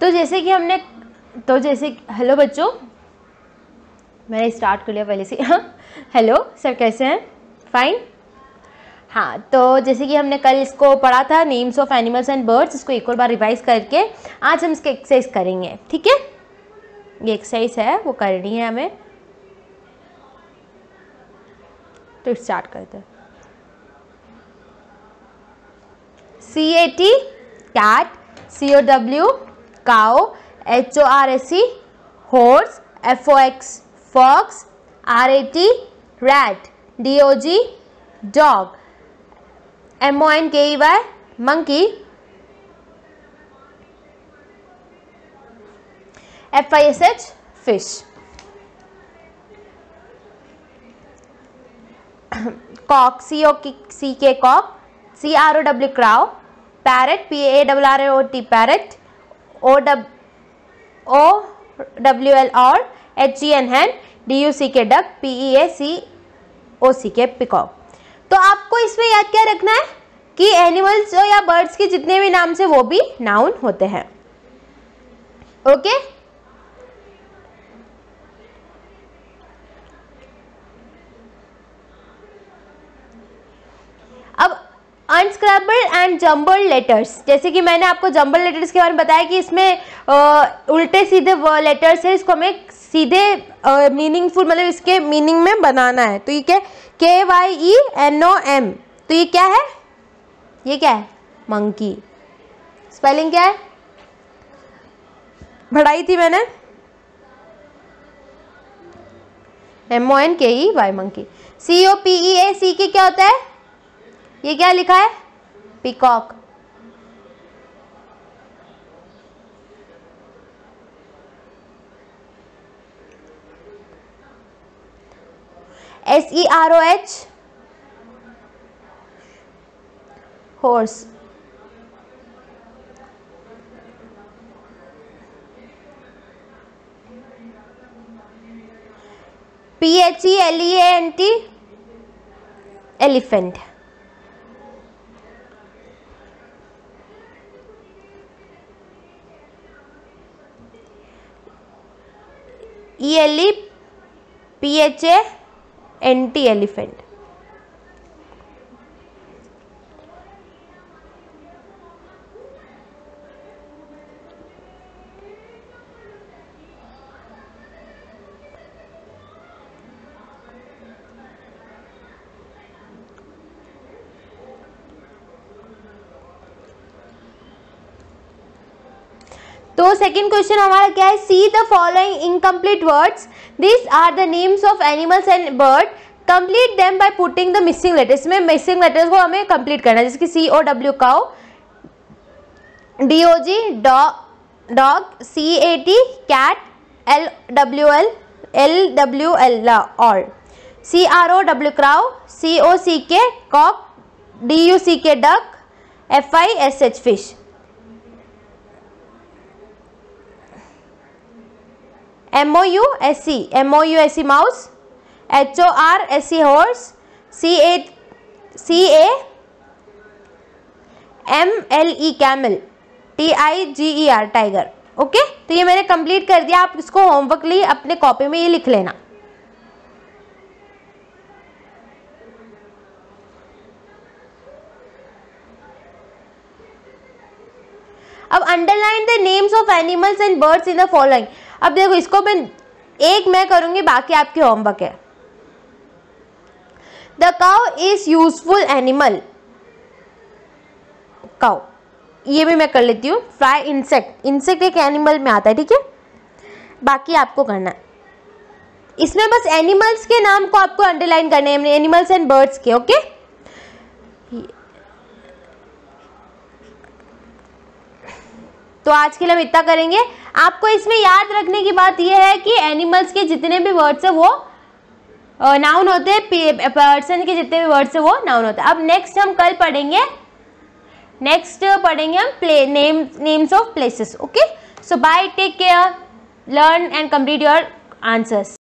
तो जैसे कि हमने तो जैसे हेलो बच्चों। मैंने स्टार्ट कर लिया पहले से। हाँ हेलो सर कैसे हैं? फाइन हाँ तो जैसे कि हमने कल इसको पढ़ा था names of animals and birds इसको एक और बार रिवाइज करके, आज हम इसके एक्सरसाइज करेंगे, ठीक है? ये एक्सरसाइज है, वो करनी है हमें। तो स्टार्ट करते हैं। C A T cat C O W cow H O R S C horse F O X fox R A T rat D O G dog M O N K E Y monkey F I S H fish cock C O C K cock C R O W crow parrot P A W R O T parrot O W O W L or H E N hen D U C K duck P E A C O C K, peacock. तो आपको इसमें याद क्या रखना है? कि animals या birds के जितने भी नाम से वो भी नाउन होते हैं। ओके अब अनस्क्रैबल एंड जम्बल लेटर्स जैसे कि मैंने आपको जम्बल लेटर्स के बारे में बताया कि इसमें आ, उल्टे सीधे लेटर्स है इसको हमें सीधे मीनिंगफुल मतलब इसके मीनिंग में बनाना है। तो ये क्या K Y E N O M तो ये क्या है? ये क्या है? मंकी स्पेलिंग क्या है? पढ़ाई थी मैंने। M O N K E Y monkey C O P E A C K क्या होता है? ये क्या लिखा है? Peacock. S E R O H horse P H E L E N T elephant E E P H A N T elephant तो second question हमारा क्या है? See the following incomplete words this are the names of animals and bird complete them by putting the missing letters इसमें missing letters को हमें complete करना है जैसे C O W cow D O G dog C A T cat L W L L W L और C R O W crow C O C K cock D U C K duck F I S H fish M O U S C M O U S C mouse H O R S C horse C A C A M L E camel T I G E R tiger okay तो ये मैंने complete कर दिया। आप इसको homework लिए अपने copy में ये लिख लेना। अब underline the names of animals and birds in the following अब देखो, इसको मैं एक मैं करूँगी, बाकी आपके होमवर्क है। The cow is useful animal cow ये भी मैं कर लेती हूँ। फ्राई इंसेक्ट इंसेक्ट एक एनिमल में आता है, ठीक है? बाकी आपको करना है। इसमें बस एनिमल्स के नाम को आपको अंडरलाइन करने हैं एनिमल्स एंड बर्ड्स के ओके तो आज के लिए हम इतना करेंगे। आपको इसमें याद रखने की बात यह है कि एनिमल्स के जितने भी वर्ड्स है, वो नाउन होते हैं पर्सन के जितने भी वर्ड्स है, वो नाउन होते हैं। अब नेक्स्ट हम कल पढ़ेंगे। नेक्स्ट पढ़ेंगे हम play name names of places okay so bye take care learn and complete your answers